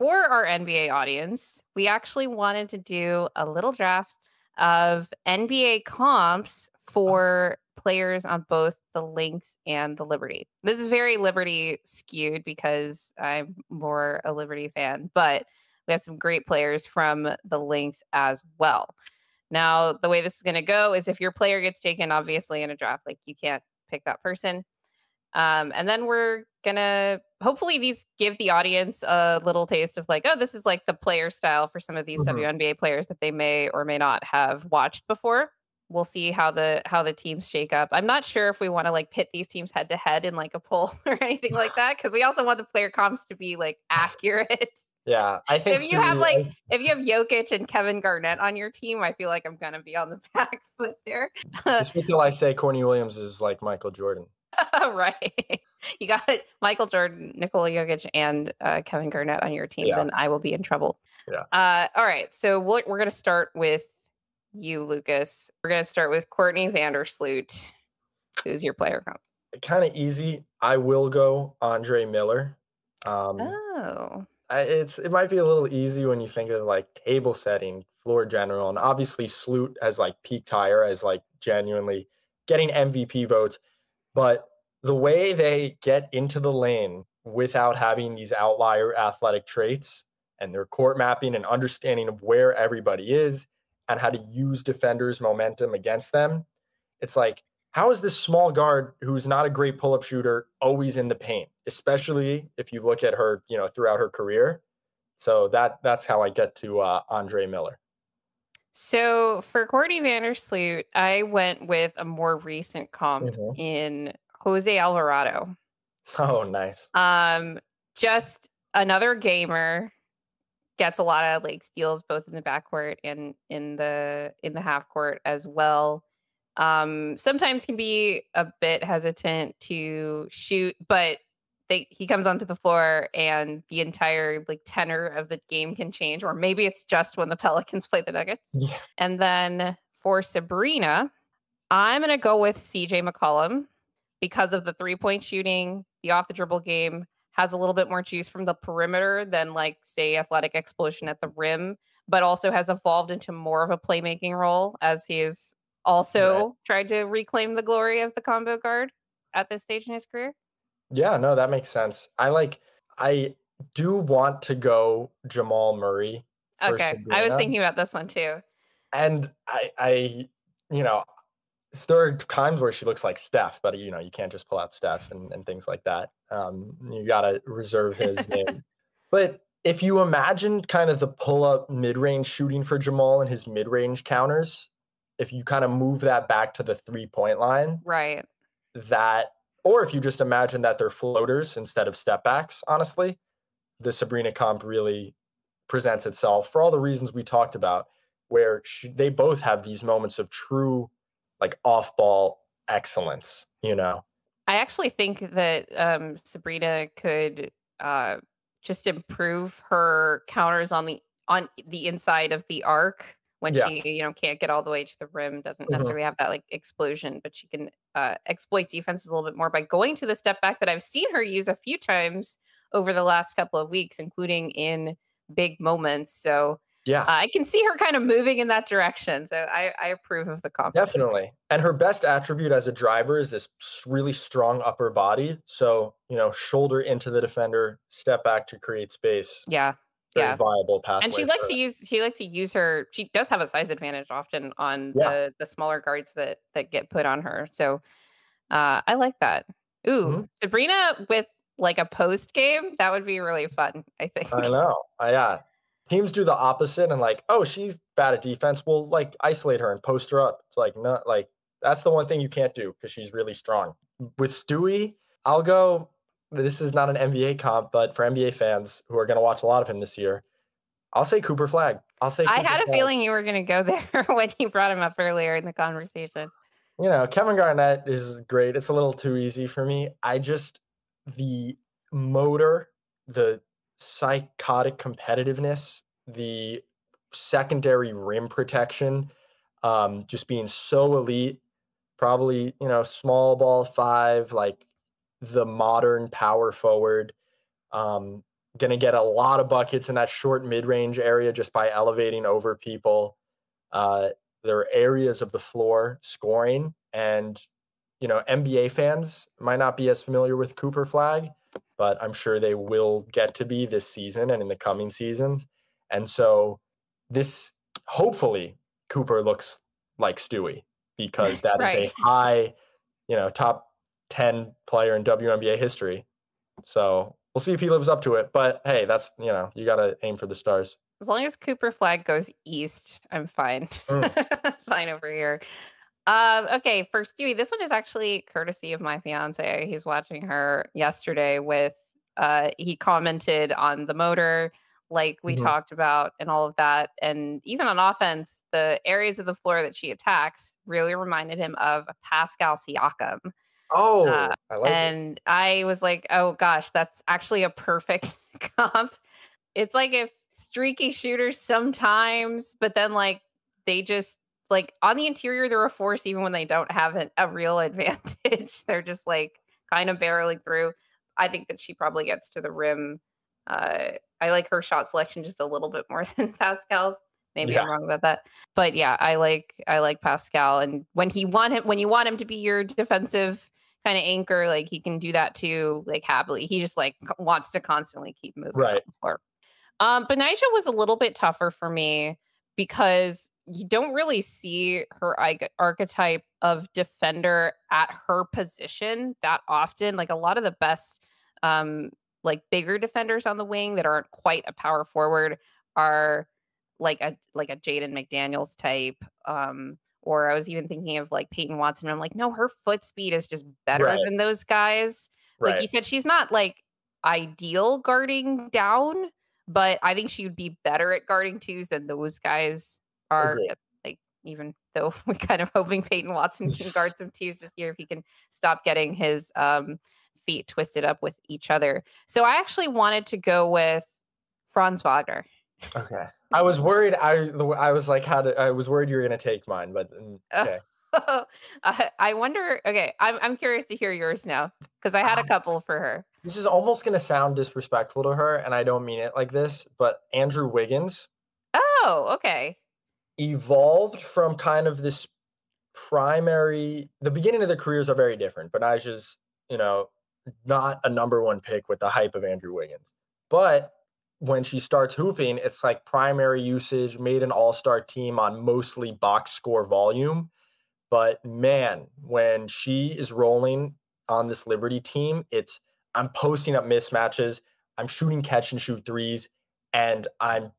for our NBA audience, we actually wanted to do a little draft of NBA comps oh. for players on both the Lynx and the Liberty. This is very Liberty skewed because I'm more a Liberty fan, but we have some great players from the Lynx as well. Now, the way this is going to go is if your player gets taken, obviously, in a draft, like you can't pick that person. Um, and then we're gonna hopefully these give the audience a little taste of like, oh, this is like the player style for some of these mm-hmm. WNBA players that they may or may not have watched before. We'll see how the how the teams shake up. I'm not sure if we want to like pit these teams head to head in like a poll or anything like that because we also want the player comps to be like accurate. Yeah, I think so if you have like if you have Jokic and Kevin Garnett on your team, I feel like I'm gonna be on the back foot there. Just until I say Courtney Williams is like Michael Jordan. right. You got Michael Jordan, Nikola Jokic, and uh, Kevin Garnett on your team, yeah. then I will be in trouble. Yeah. Uh, all right. So we're, we're going to start with you, Lucas. We're going to start with Courtney Vandersloot. Who's your player comp? Kind of easy. I will go Andre Miller. Um, oh. I, it's it might be a little easy when you think of like table setting, floor general, and obviously Sloot has like peak higher as like genuinely getting MVP votes. But the way they get into the lane without having these outlier athletic traits and their court mapping and understanding of where everybody is and how to use defenders' momentum against them, it's like, how is this small guard who's not a great pull-up shooter always in the paint, especially if you look at her, you know, throughout her career? So that that's how I get to uh, Andre Miller. So for Courtney Vandersloot, I went with a more recent comp mm-hmm. in Jose Alvarado. Oh, nice. Um, just another gamer gets a lot of like steals both in the backcourt and in the in the half court as well. Um, sometimes can be a bit hesitant to shoot, but they he comes onto the floor and the entire like tenor of the game can change, or maybe it's just when the Pelicans play the Nuggets. Yeah. And then for Sabrina, I'm gonna go with CJ McCollum because of the three point shooting, the off the dribble game has a little bit more juice from the perimeter than like say athletic explosion at the rim, but also has evolved into more of a playmaking role as he is also right. tried to reclaim the glory of the combo guard at this stage in his career. Yeah, no, that makes sense. I like I do want to go Jamal Murray. Okay. Sabrina. I was thinking about this one too. And I I you know, there are times where she looks like Steph, but you know, you can't just pull out Steph and, and things like that. Um, you gotta reserve his name. But if you imagine kind of the pull up mid range shooting for Jamal and his mid range counters, if you kind of move that back to the three point line, right? That or if you just imagine that they're floaters instead of step backs, honestly, the Sabrina comp really presents itself for all the reasons we talked about, where she, they both have these moments of true, like off ball excellence, you know? I actually think that um, Sabrina could uh, just improve her counters on the on the inside of the arc when yeah. she you know can't get all the way to the rim doesn't mm-hmm. necessarily have that like explosion but she can uh, exploit defenses a little bit more by going to the step back that i've seen her use a few times over the last couple of weeks including in big moments so yeah uh, i can see her kind of moving in that direction so i, I approve of the comp definitely and her best attribute as a driver is this really strong upper body so you know shoulder into the defender step back to create space yeah yeah. viable path. And she likes to use she likes to use her. She does have a size advantage often on yeah. the the smaller guards that that get put on her. So uh, I like that. Ooh, mm-hmm. Sabrina with like a post game that would be really fun. I think. I know. Uh, yeah. Teams do the opposite and like, oh, she's bad at defense. We'll like isolate her and post her up. It's like not like that's the one thing you can't do because she's really strong. With Stewie, I'll go this is not an NBA comp, but for NBA fans who are going to watch a lot of him this year, I'll say Cooper Flagg. I'll say. Cooper I had a feeling you were going to go there when you brought him up earlier in the conversation. You know, Kevin Garnett is great. It's a little too easy for me. I just the motor, the psychotic competitiveness, the secondary rim protection, um, just being so elite. Probably, you know, small ball five, like the modern power forward. Um, going to get a lot of buckets in that short mid range area just by elevating over people. Uh, there are areas of the floor scoring, and you know NBA fans might not be as familiar with Cooper Flagg, but I'm sure they will get to be this season and in the coming seasons. And so this hopefully Cooper looks like Stewie because that right. is a high, you know, top 10 player in WNBA history. So we'll see if he lives up to it. But hey, that's you know, you gotta aim for the stars. As long as Cooper Flagg goes east, I'm fine. Mm. fine over here. Um, okay, for Stewie, this one is actually courtesy of my fiance. He's watching her yesterday with uh he commented on the motor like we mm-hmm. talked about and all of that and even on offense the areas of the floor that she attacks really reminded him of Pascal Siakam Oh, uh, I like and it. I was like, oh gosh, that's actually a perfect comp. It's like if streaky shooters sometimes, but then like they just like on the interior, they're a force even when they don't have an, a real advantage. they're just like kind of barreling through. I think that she probably gets to the rim. Uh, I like her shot selection just a little bit more than Pascal's. Maybe yeah. I'm wrong about that, but yeah, I like I like Pascal. And when he want him, when you want him to be your defensive kind of anchor, like he can do that too, like happily. He just like wants to constantly keep moving. Right. Um, but was a little bit tougher for me because you don't really see her archetype of defender at her position that often. Like a lot of the best, um, like bigger defenders on the wing that aren't quite a power forward are like a like a Jaden McDaniels type, um, or I was even thinking of like Peyton Watson. I'm like, no, her foot speed is just better right. than those guys. Right. Like you said, she's not like ideal guarding down, but I think she would be better at guarding twos than those guys are. Like even though we're kind of hoping Peyton Watson can guard some twos this year if he can stop getting his um, feet twisted up with each other. So I actually wanted to go with Franz Wagner. Okay. I was worried. I I was like, how to? I was worried you were gonna take mine, but mm, okay. I wonder. Okay, I'm I'm curious to hear yours now because I had a couple for her. This is almost gonna sound disrespectful to her, and I don't mean it like this. But Andrew Wiggins. Oh, okay. Evolved from kind of this primary. The beginning of their careers are very different, but just you know, not a number one pick with the hype of Andrew Wiggins, but when she starts hooping, it's like primary usage, made an all star team on mostly box score volume. But man, when she is rolling on this Liberty team, it's I'm posting up mismatches, I'm shooting catch and shoot threes, and I'm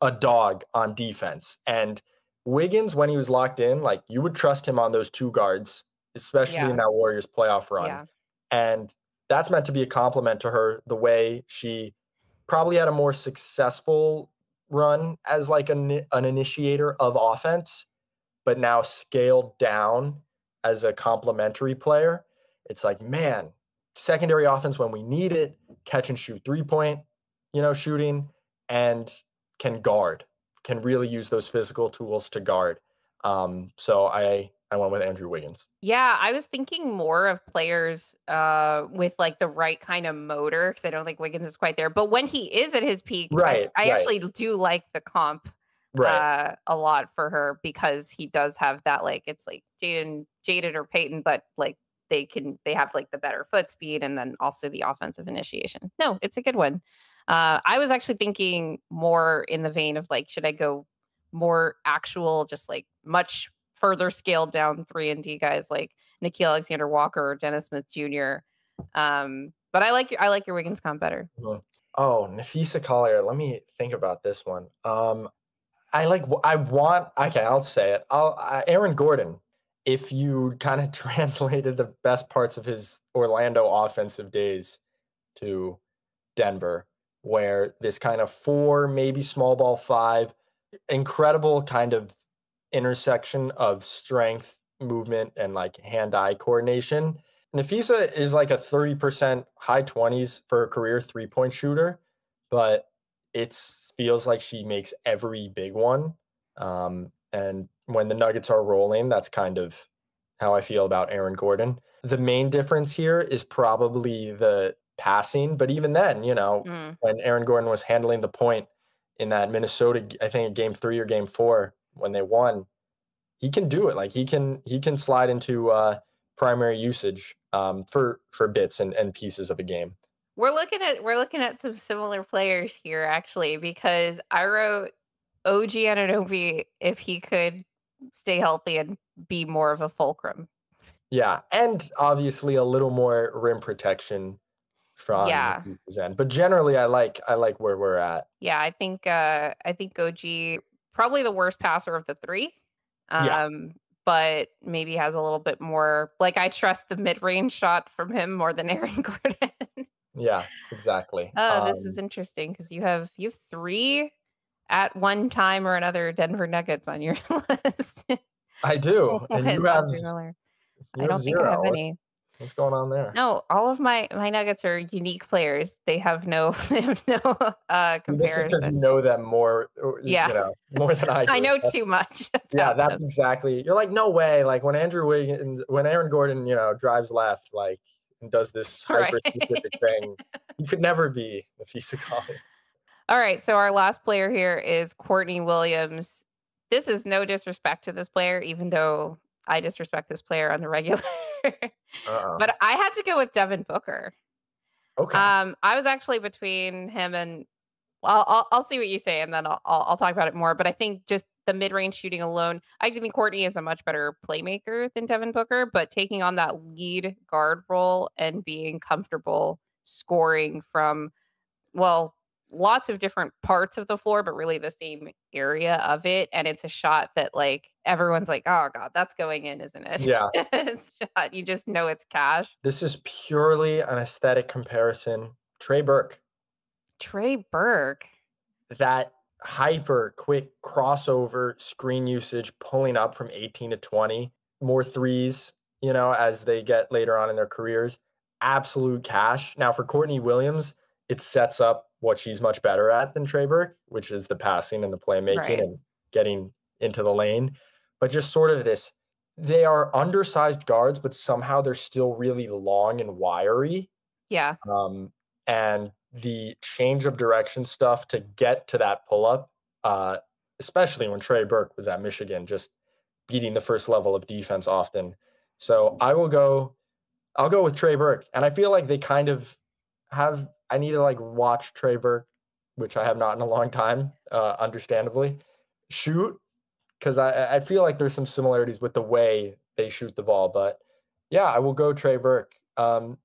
a dog on defense. And Wiggins, when he was locked in, like you would trust him on those two guards, especially yeah. in that Warriors playoff run. Yeah. And that's meant to be a compliment to her, the way she probably had a more successful run as like an, an initiator of offense, but now scaled down as a complementary player. It's like, man, secondary offense when we need it, catch and shoot three point, you know, shooting, and can guard, can really use those physical tools to guard. Um, so I I went with Andrew Wiggins. Yeah, I was thinking more of players uh, with like the right kind of motor because I don't think Wiggins is quite there. But when he is at his peak, right, I, I right. actually do like the comp right. uh, a lot for her because he does have that like it's like Jaden, Jaden or Peyton, but like they can they have like the better foot speed and then also the offensive initiation. No, it's a good one. Uh, I was actually thinking more in the vein of like, should I go more actual, just like much further scaled down three and D guys like Nickeil Alexander Walker or Dennis Smith Jr. Um, but I like your I like your Wiggins comp better. Oh, Napheesa Collier. Let me think about this one. Um, I like I want. Okay, I'll say it. I'll uh, Aaron Gordon. If you kind of translated the best parts of his Orlando offensive days to Denver, where this kind of four, maybe small ball five, incredible kind of intersection of strength, movement, and like hand eye coordination. Napheesa is like a 30% high 20s for a career three point shooter, but it feels like she makes every big one. Um, and when the Nuggets are rolling, that's kind of how I feel about Aaron Gordon. The main difference here is probably the passing. But even then, you know, Mm. when Aaron Gordon was handling the point in that Minnesota, I think game three or game four when they won, he can do it. Like he can he can slide into uh, primary usage um, for for bits and, and pieces of a game. We're looking at we're looking at some similar players here actually because I wrote OG Anunoby if he could stay healthy and be more of a fulcrum. Yeah, and obviously a little more rim protection from Yeah. End. But generally, I like I like where we're at. Yeah, I think uh I think OG probably the worst passer of the three. Um Yeah. but maybe has a little bit more like I trust the mid-range shot from him more than Aaron Gordon. Yeah, exactly. Oh, this Um, is interesting because you have you have three at one time or another Denver Nuggets on your list. I do, and you have, you I don't think I have any. What's going on there? No, all of my my Nuggets are unique players. They have no they have no uh This is because you comparison. know them more. Yeah. you know more than I do. I know That's- too much. Yeah, that's them. exactly. You're like, no way. Like when Andrew Wiggins, when Aaron Gordon, you know, drives left, like and does this hyper specific thing, You could never be the Fisagali. All right, so our last player here is Courtney Williams. This is no disrespect to this player, even though I disrespect this player on the regular. But I had to go with Devin Booker. okay. Um, I was actually between him and I'll, I'll I'll see what you say, and then I'll, I'll I'll talk about it more. But I think just the mid range shooting alone, I think Courtney is a much better playmaker than Devin Booker. But taking on that lead guard role and being comfortable scoring from, well, lots of different parts of the floor, but really the same area of it, and it's a shot that like everyone's like, oh god, that's going in, isn't it? Yeah. shot. You just know it's cash. this is purely an aesthetic comparison. Trey Burke, Trey Burke. that hyper quick crossover screen usage, pulling up from 18 to 20, more threes, you know, as they get later on in their careers. Absolute cash. Now for Courtney Williams, it sets up what she's much better at than Trey Burke, which is the passing and the playmaking Right. and getting into the lane. But just sort of this, they are undersized guards, but somehow they're still really long and wiry Yeah. um, and the change of direction stuff to get to that pull up, uh, especially when Trey Burke was at Michigan, just beating the first level of defense often. So I will go, I'll go with Trey Burke, and I feel like they kind of have. I need to like watch Trey Burke, which I have not in a long time, uh, understandably, shoot because I I feel like there's some similarities with the way they shoot the ball, but yeah, I will go Trey Burke. Um,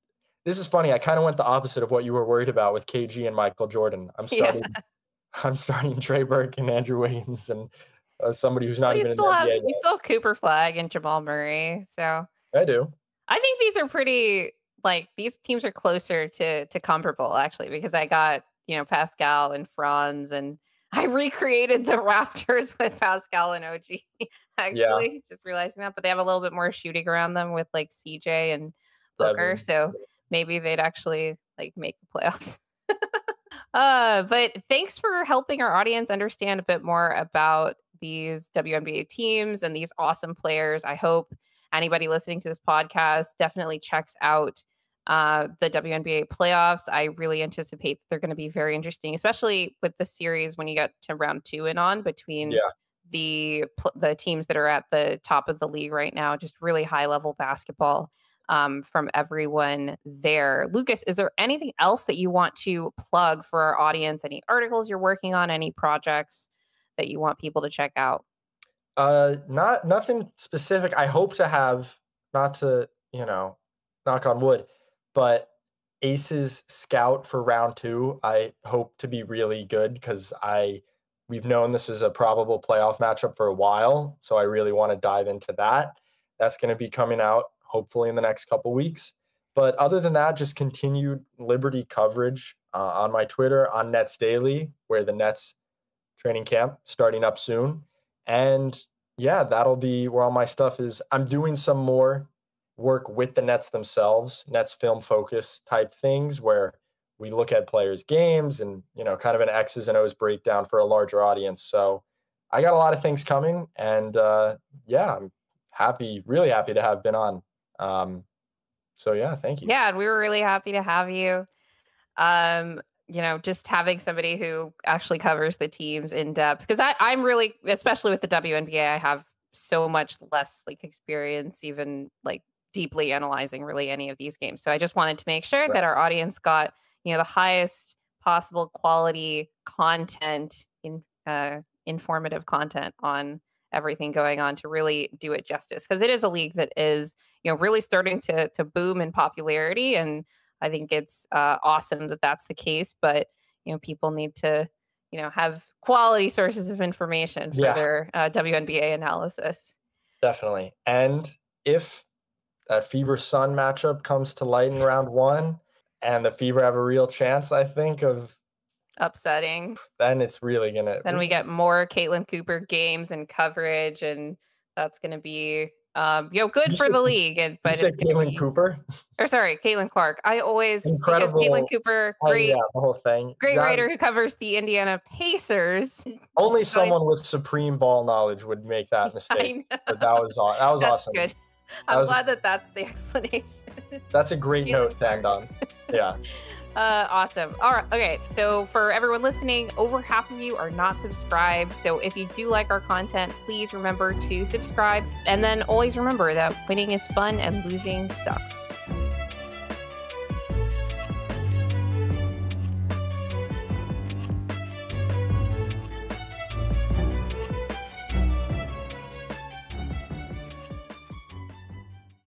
this is funny. I kind of went the opposite of what you were worried about with KG and Michael Jordan. I'm Yeah. starting. I'm starting Trey Burke and Andrew Wiggins and uh, somebody who's not Well, even in the still have you still have Cooper Flagg and Jamal Murray. So I do. I think these are pretty like these teams are closer to to comparable actually because I got you know Pascal and Franz and I recreated the Raptors with Pascal and OG actually just realizing that but they have a little bit more shooting around them with like CJ and Booker so maybe they'd actually like make the playoffs. uh, but thanks for helping our audience understand a bit more about these WNBA teams and these awesome players. I hope anybody listening to this podcast definitely checks out uh, the WNBA playoffs. I really anticipate that they're going to be very interesting, especially with the series when you get to round two and on between Yeah. the the teams that are at the top of the league right now. Just really high level basketball um, from everyone there. Lucas, is there anything else that you want to plug for our audience? Any articles you're working on? Any projects that you want people to check out? Uh, not nothing specific. I hope to have not to you know, knock on wood, but Aces scout for round two. I hope to be really good because I we've known this is a probable playoff matchup for a while, so I really want to dive into that. That's going to be coming out hopefully in the next couple weeks. But other than that, just continued Liberty coverage uh, on my Twitter on Nets Daily, where the Nets training camp starting up soon. And yeah, that'll be where all my stuff is. I'm doing some more work with the Nets themselves, Nets film focus type things where we look at players' games and, you know, kind of an X's and O's breakdown for a larger audience. So I got a lot of things coming. And uh, yeah, I'm happy, really happy to have been on. Um, so yeah, thank you. Yeah, and we were really happy to have you. Um, you know, just having somebody who actually covers the teams in depth because I I'm really especially with the WNBA I have so much less like experience even like deeply analyzing really any of these games. So I just wanted to make sure right. that our audience got, you know, the highest possible quality content in uh, informative content on everything going on to really do it justice because it is a league that is you know really starting to to boom in popularity and i think it's uh, awesome that that's the case but you know people need to you know have quality sources of information for yeah. their uh, WNBA analysis. Definitely, and if that Fever Sun matchup comes to light in round one, and the Fever have a real chance, I think of upsetting. Then it's really gonna. Then we get more Caitlin Cooper games and coverage, and that's gonna be um, you know, good you for the league. And but you it's Caitlin be, Cooper, or sorry, Caitlin Clark. I always Incredible. because Caitlin Cooper, great, oh, yeah, the whole thing, great writer who covers the Indiana Pacers. Only someone with supreme ball knowledge would make that mistake. But that was that was that's awesome. Good. I'm was, glad that that's the explanation. That's a great note to end on. Yeah. Uh, awesome. All right. Okay. So, for everyone listening, over half of you are not subscribed. So, if you do like our content, please remember to subscribe. And then always remember that winning is fun and losing sucks.